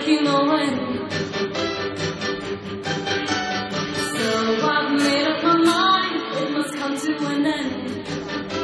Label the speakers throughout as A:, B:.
A: thinking of when. So I've made up my mind, it must come to an end.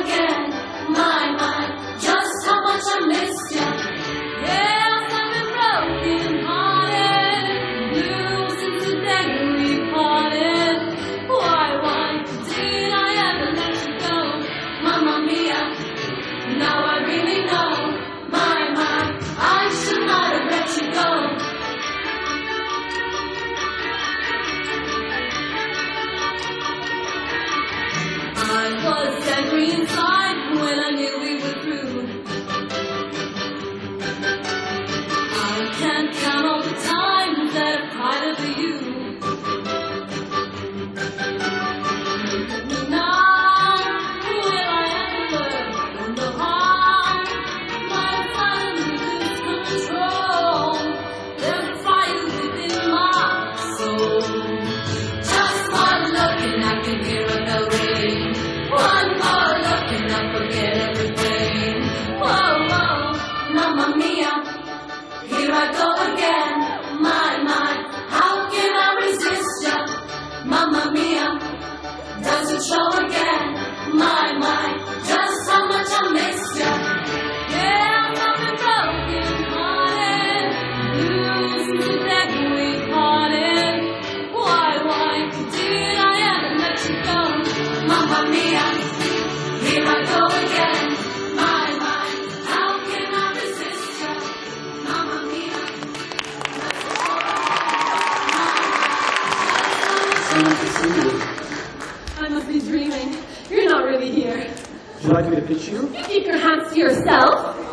A: again. was that green? here I go again. My, my, how can I resist ya? Mamma mia, does it show again? My, my, just how much I miss ya. Yeah, I'm broken hearted.
B: Losing today. To see you.
C: I must be dreaming. You're not really here.
B: Would you like me to pitch you?
C: You keep your hands to yourself.